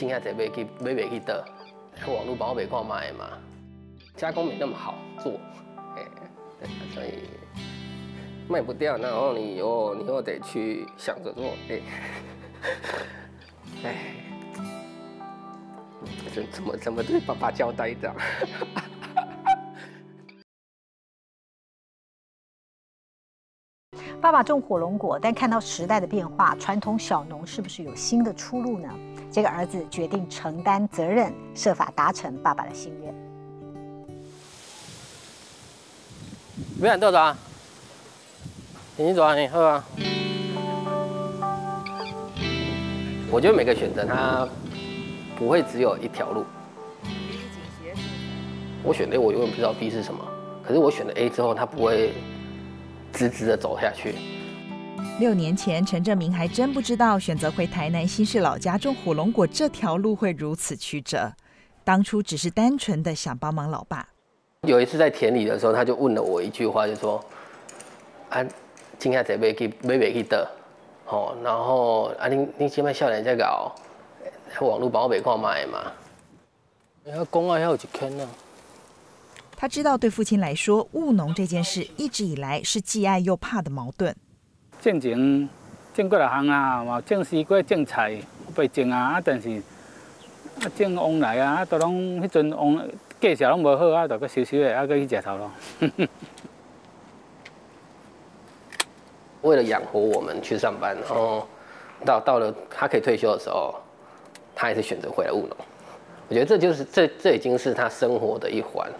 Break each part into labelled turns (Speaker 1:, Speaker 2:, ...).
Speaker 1: 今下在买去买袂去得，网络帮我买看卖嘛，加工没那么好做，哎，所以卖不掉，然后你又你又得去想着做，哎，哎，怎怎么怎么对爸爸交代的
Speaker 2: 爸爸种火龙果，但看到时代的变化，传统小农是不是有新的出路呢？这个儿子决定承担责任，设法达成爸爸的心愿。
Speaker 1: 不要豆子啊！你走啊，你喝啊！我觉得每个选择它不会只有一条路。我选 A，我永远不知道 B 是什么。可是我选了 A 之后，它不会。直直的走下去。
Speaker 3: 六年前，陈正明还真不知道选择回台南新市老家种火龙果这条路会如此曲折。当初只是单纯的想帮忙老爸。
Speaker 1: 有一次在田里的时候，他就问了我一句话，就说：“啊，今下在买去买袂去的，哦，然后啊，你你现在少年在搞，网络帮我买看卖嘛？要讲啊，要有一坑呢。”
Speaker 3: 他知道，对父亲来说，务农这件事一直以来是既爱又怕的矛盾。
Speaker 4: 种前种过来行啊，嘛种西瓜、种菜，被种啊，啊，但是啊，种往来啊，啊，都拢迄阵往价钱拢无好啊，就搁收收的，啊，搁去食头咯。
Speaker 1: 为了养活我们去上班，然后到到了他可以退休的时候，他还是选择回来务农。我觉得这就是这这已经是他生活的一环。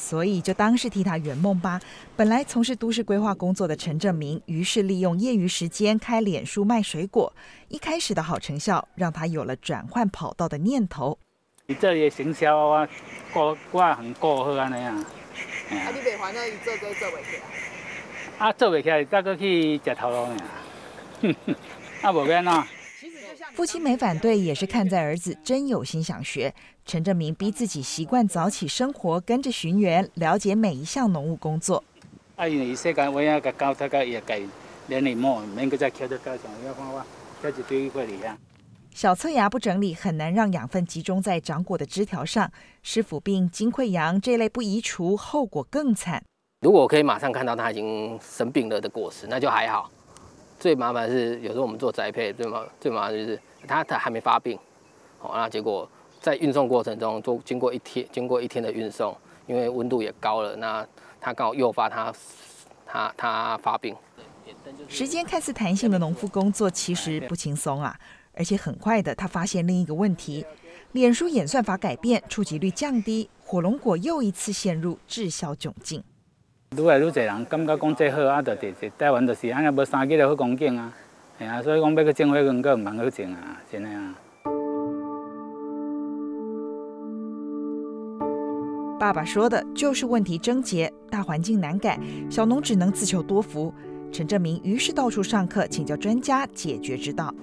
Speaker 3: 所以就当是替他圆梦吧。本来从事都市规划工作的陈正明，于是利用业余时间开脸书卖水果。一开始的好成效，让他有了转换跑道的念头。
Speaker 4: 你这里行销啊，过过很过好安尼啊。
Speaker 5: 啊，你袂烦恼伊做做做袂起来。
Speaker 4: 啊，做袂起来，再搁去食头路呢。啊，无变喏。
Speaker 3: 父亲没反对，也是看在儿子真有心想学。陈正明逼自己习惯早起生活，跟着巡园了解每一项农务工作。
Speaker 4: 啊，因为世界我也甲教他个也改连你莫免个再敲着高墙，要看我这一堆块里啊。
Speaker 3: 小侧芽不整理，很难让养分集中在长果的枝条上。湿腐病、金溃疡这类不移除，后果更惨。
Speaker 1: 如果我可以马上看到它已经生病了的果实，那就还好。最麻烦是有时候我们做栽培，最麻最麻烦就是它它还没发病，好，那结果在运送过程中，做经过一天经过一天的运送，因为温度也高了，那它刚好诱发它它它发病。
Speaker 3: 时间看似弹性的农夫工作其实不轻松啊，而且很快的他发现另一个问题：脸书演算法改变，触及率降低，火龙果又一次陷入滞销窘境。
Speaker 4: 愈来愈侪人感觉讲这好，啊，就直直台湾就是安尼无三好光景啊，吓啊，所以讲要去种花园，佫毋通去种啊，真诶啊。
Speaker 3: 爸爸说的就是问题症结，大环境难改，小农只能自求多福。陈正明于是到处上课，请教专家解决之道。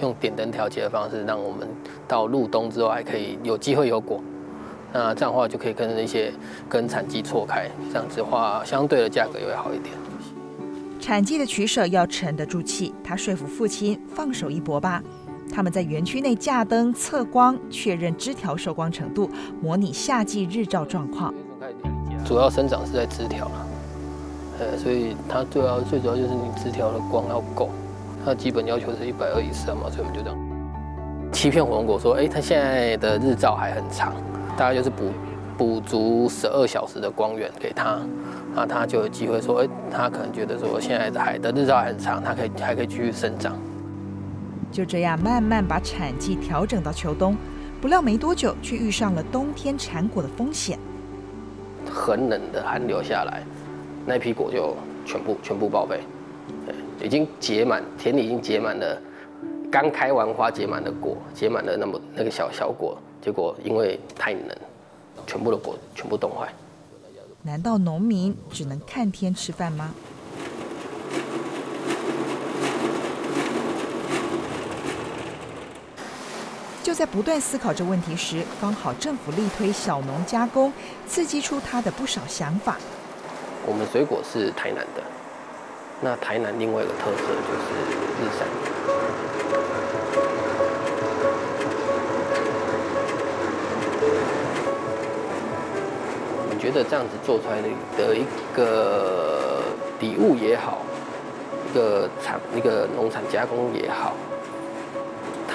Speaker 1: 用点灯调节的方式，让我们到入冬之后还可以有机会有果。那这样的话就可以跟那些跟产季错开，这样子的话相对的价格也会好一点。
Speaker 3: 产季的取舍要沉得住气，他说服父亲放手一搏吧。他们在园区内架灯测光，确认枝条受光程度，模拟夏季日照状况。
Speaker 1: 主要生长是在枝条了，呃，所以它主要最主要就是你枝条的光要够，它基本要求是一百二以上嘛，所以我们就这样欺骗火龙果说，哎，它现在的日照还很长。大概就是补补足十二小时的光源给他，那他就有机会说，哎，他可能觉得说现在的海的日照很长，他可以还可以继续生长。
Speaker 3: 就这样慢慢把产季调整到秋冬，不料没多久却遇上了冬天产果的风险。
Speaker 1: 很冷的寒流下来，那批果就全部全部报废，已经结满田里已经结满了，刚开完花结满的果，结满了那么那个小小果。结果因为太冷，全部的果全部冻坏。
Speaker 3: 难道农民只能看天吃饭吗？就在不断思考这问题时，刚好政府力推小农加工，刺激出他的不少想法。
Speaker 1: 我们水果是台南的，那台南另外一个特色就是日晒。我觉得这样子做出来的的一个礼物也好，一个产一个农产加工也好。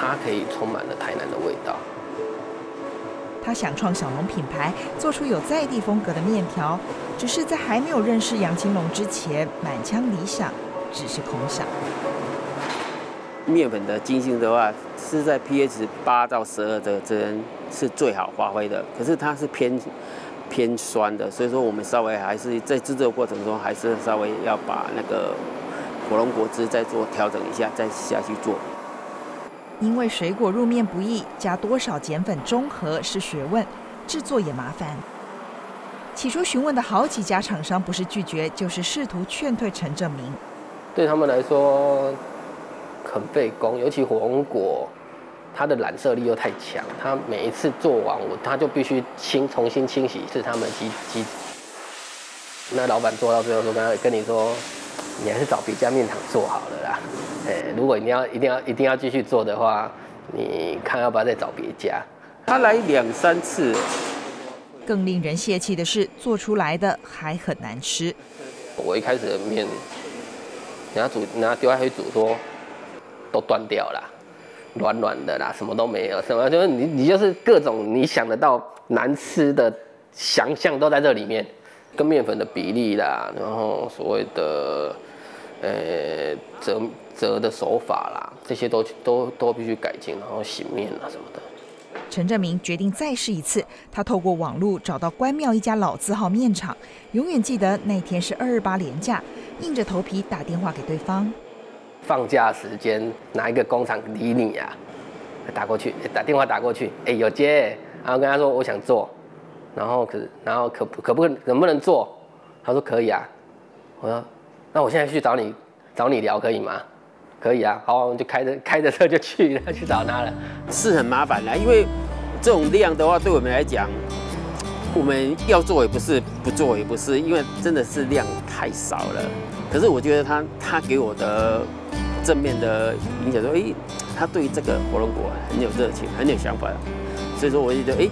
Speaker 1: 它可以充满了台南的味道。
Speaker 3: 他想创小农品牌，做出有在地风格的面条，只是在还没有认识杨青龙之前，满腔理想只是空想。
Speaker 6: 面粉的筋性的话，是在 pH 八到十二的之间是最好发挥的，可是它是偏偏酸的，所以说我们稍微还是在制作过程中，还是稍微要把那个火龙果汁再做调整一下，再下去做。
Speaker 3: 因为水果入面不易，加多少碱粉中和是学问，制作也麻烦。起初询问的好几家厂商，不是拒绝，就是试图劝退陈正明。
Speaker 1: 对他们来说很费工，尤其火龙果，它的染色力又太强，它每一次做完我，他就必须清重新清洗一次他们机机。那老板做到最后说，跟他跟你说，你还是找别家面厂做好了啦。哎，如果你要一定要一定要继续做的话，你看要不要再找别家？
Speaker 6: 他来两三次。
Speaker 3: 更令人泄气的是，做出来的还很难吃。
Speaker 1: 我一开始的面，人家煮，人家丢下去煮，说都断掉了，软软的啦，什么都没有，什么就是你你就是各种你想得到难吃的想象都在这里面，跟面粉的比例啦，然后所谓的呃折。折的手法啦，这些都都都必须改进，然后洗面啊什么的。
Speaker 3: 陈正明决定再试一次，他透过网络找到关庙一家老字号面厂，永远记得那天是二二八连假，硬着头皮打电话给对方。
Speaker 1: 放假时间哪一个工厂理你呀？打过去，打电话打过去，哎有接，然后跟他说我想做，然后可然后可可不能不能做？他说可以啊。我说那我现在去找你找你聊可以吗？可以啊，好，我们就开着开着车就去了，去找他了。
Speaker 6: 是很麻烦的，因为这种量的话，对我们来讲，我们要做也不是，不做也不是，因为真的是量太少了。可是我觉得他他给我的正面的影响说，哎，他对这个火龙果很有热情，很有想法，所以说我就觉得，哎，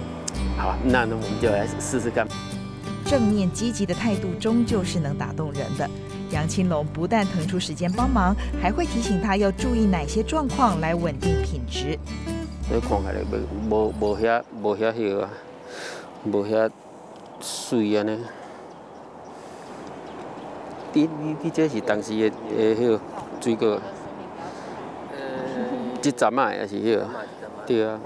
Speaker 6: 好，那那我们就来试试看。
Speaker 3: 正面积极的态度，终究是能打动人的。杨青龙不但腾出时间帮忙，还会提醒他要注意哪些状况来稳定品质。
Speaker 6: 你看起来无无遐无遐迄个，无遐水安尼。你你你这是当时的的迄个水果？这阵啊也是迄个？对啊。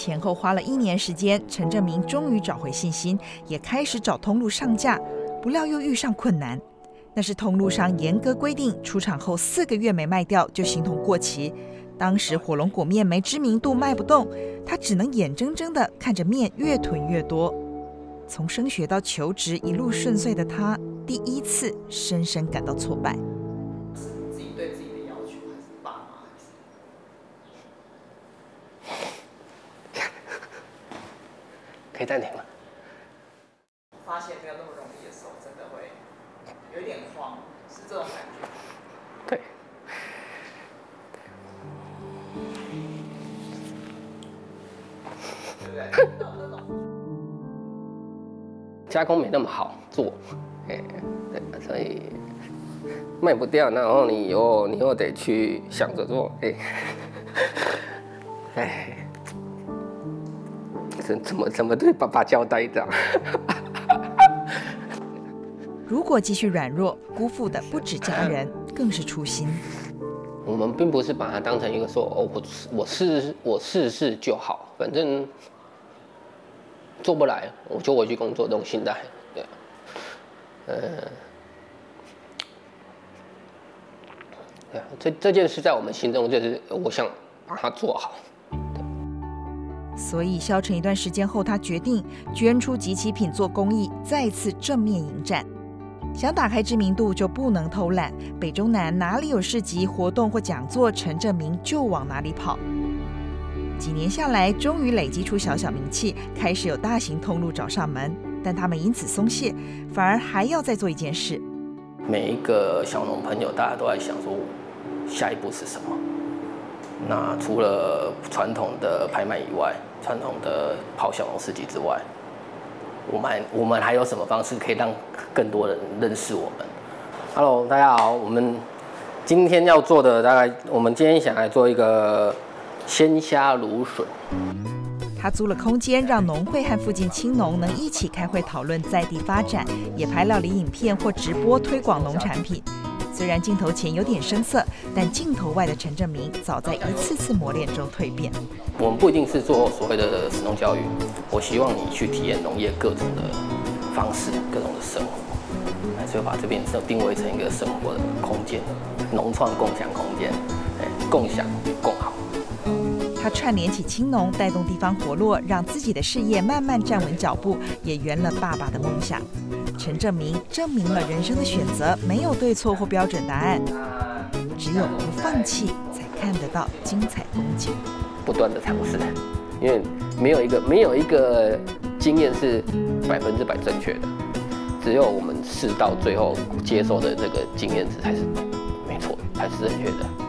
Speaker 3: 前后花了一年时间，陈正明终于找回信心，也开始找通路上架，不料又遇上困难。那是通路上严格规定，出厂后四个月没卖掉就形同过期。当时火龙果面没知名度，卖不动，他只能眼睁睁地看着面越囤越多。从升学到求职一路顺遂的他，第一次深深感到挫败。
Speaker 1: 可以暂停了？
Speaker 5: 发现没有那么容易的时候，真的会。有点慌，是这种感觉。对。对不对？
Speaker 1: 加工没那么好做，哎，对，所以卖不掉，然后你又你又得去想着做，哎，哎，怎怎么怎么对爸爸交代的？
Speaker 3: 如果继续软弱，辜负的不止家人，更是初心。
Speaker 1: 我们并不是把它当成一个说哦，我我试我试试就好，反正做不来我就回去工作这种心态。对，呃，对这这件事在我们心中就是我想把它做好。
Speaker 3: 所以消沉一段时间后，他决定捐出集齐品做公益，再次正面迎战。想打开知名度就不能偷懒，北中南哪里有市集活动或讲座，陈正明就往哪里跑。几年下来，终于累积出小小名气，开始有大型通路找上门，但他们因此松懈，反而还要再做一件事。
Speaker 1: 每一个小农朋友，大家都在想说，下一步是什么？那除了传统的拍卖以外，传统的跑小龙市集之外，我们我们还有什么方式可以让更多人认识我们？Hello，大家好，我们今天要做的大概，我们今天想来做一个鲜虾芦笋。
Speaker 3: 他租了空间，让农会和附近青农能一起开会讨论在地发展，也拍料理影片或直播推广农产品。虽然镜头前有点生涩，但镜头外的陈正明早在一次次磨练中蜕变。
Speaker 1: 我们不一定是做所谓的农教育，我希望你去体验农业各种的方式、各种的生活，所以把这边定位成一个生活的空间，农创共享空间，哎，共享共好。
Speaker 3: 他串联起青农，带动地方活络，让自己的事业慢慢站稳脚步，也圆了爸爸的梦想。陈正明证明了人生的选择没有对错或标准答案，只有不放弃，才看得到精彩风景。
Speaker 1: 不断的尝试，因为没有一个没有一个经验是百分之百正确的，只有我们试到最后接受的这个经验值才是没错，才是正确的。